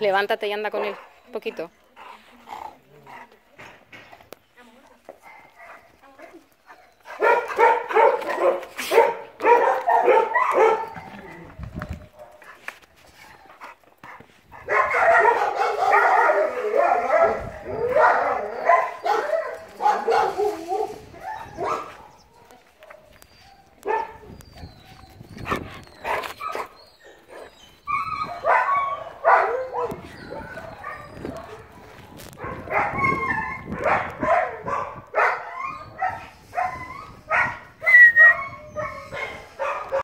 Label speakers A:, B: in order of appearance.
A: Levántate y anda con él un poquito.